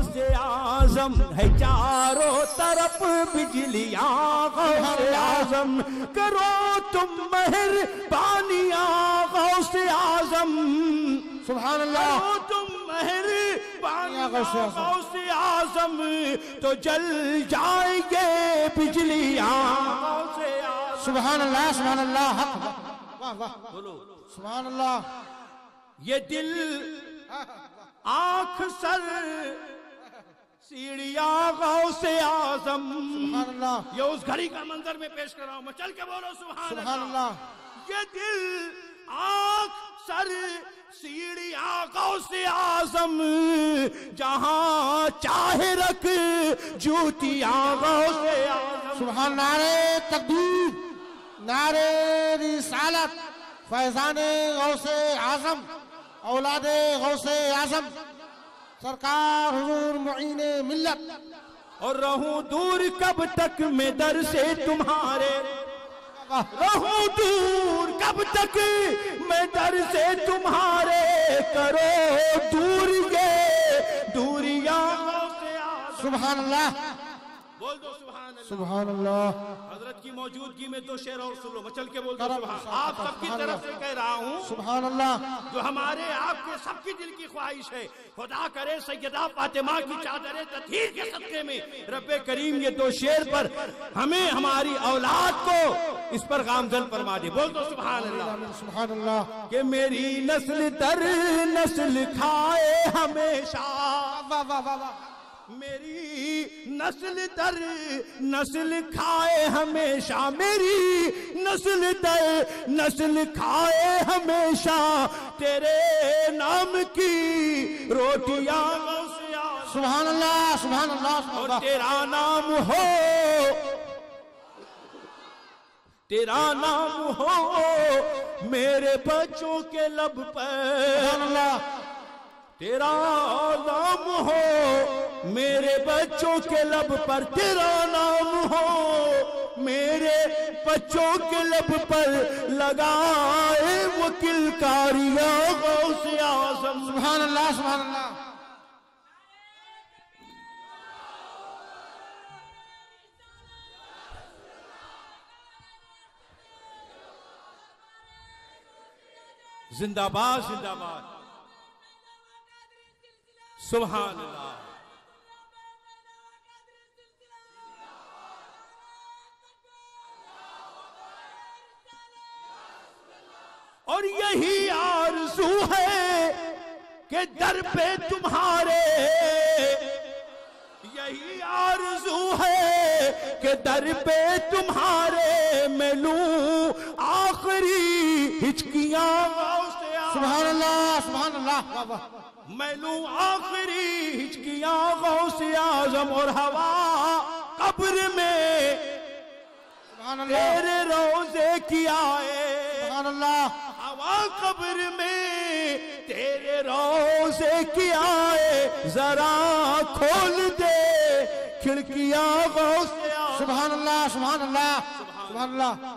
غوث اعظم ہے چاروں طرف بجلیاں غوث اعظم کرو تم مہر پانیاں غوث اعظم۔ سبحان اللہ کرو تم مہر پانیاں غوث اعظم۔ اعظم۔ تو جل جائیں گے بجلیاں۔ غوث اعظم۔ سبحان اللہ سبحان اللہ حق۔ واہ واہ۔ بولو۔ سبحان اللہ یہ دل آنکھ سر سیڑھیاں غوث اعظم۔ سبحان اللہ یہ اس گھڑی کا منظر میں پیش کر رہا ہوں۔ میں چل کے بولو سبحان, سبحان اللہ یہ دل آنکھ سر سیڑھیاں غوث اعظم۔ جہاں چاہے رکھ جوتیاں غوث اعظم۔ سبحان نعرے تقدیر نعرے رسالت فیضان غوث اعظم اولاد غوث اعظم۔ سرکار حضور معین ملت۔ اور رہوں دور کب تک میں در سے تمہارے۔ رہوں دور کب تک میں در سے تمہارے۔ کرو دور یہ دوریاں سبحان اللہ۔ سبحان اللہ۔ حضرت کی موجودگی میں دو شعر اور سن لو میں چل کے بول دو آپ سب کی طرف سے۔ کہہ رہا ہوں سبحان اللہ۔ جو ہمارے آپ کے سب کی دل کی خواہش ہے۔ خدا کرے سیدہ فاطمہ کی چادر تطہیر کے صدقے میں۔ رب کریم یہ دو شعر پر ہمیں ہماری اولاد کو اس پر گامزن فرما دے۔ بول دو سبحان اللہ۔ سبحان اللہ۔ کہ میری نسل در نسل کھائے ہمیشہ۔ واہ واہ واہ۔ میری نسل در نسل کھائے ہمیشہ میری۔ نسل در نسل کھائے ہمیشہ تیرے نام کی روٹیاں۔ سبحان اللہ سبحان اللہ اور تیرا نام ہو۔ تیرا نام ہو۔ میرے بچوں کے لب پر۔ تیرا نام ہو۔ میرے بچوں کے لب پر تیرا نام ہو، میرے بچوں کے لب پر لگائے وہ کلکاریاں غوث اعظم۔ سبحان اللہ سبحان اللہ۔ زندہ باد زندہ باد۔ سبحان اللہ۔ اور یہی آرزو ہے کہ در پہ تمہارے یہی آرزو ہے کہ در پہ تمہارے میں لوں آخری ہچکیاں سبحان اللہ سبحان اللہ میں لوں آخری ہچکیاں غوث اعظم اور ہوا قبر میں تیرے روزے کی آئے قبر میں تیرے روزے کی آئے ذرا کھول دے۔ کھڑکیاں غوث سبحان اللہ سبحان اللہ سبحان اللہ۔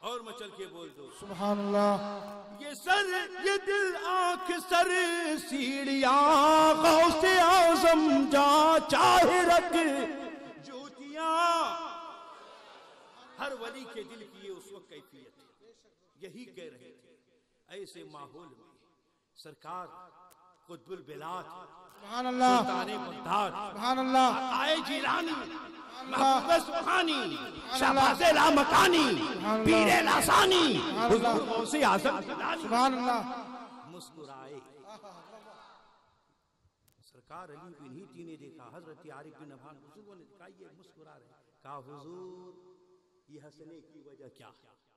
اور میں چل کے بول دوں سبحان اللہ۔ یہ سر یہ دل آنکھ سر سیڑھیاں غوث اعظم جا چاہے رکھ جوتیاں ہر ولی کے دل کی یہ اس وقت کیفیت ہے یہی کہہ رہے تھے۔ ایسے ماحول میں سرکار قطب البلاد سبحان اللہ سلطان سبحان اللہ آئے جیلانی سبحانی شہباز لامکانی پیر لاسانی حضور اعظم سبحان اللہ۔ مسکرائے۔ سرکار علی بن ہیتی نے دیکھا حضرت عارف بن ابھان بزرگوں نے دیکھا یہ مسکرا رہے کہا حضور یہ ہنسنے کی وجہ کیا ہے؟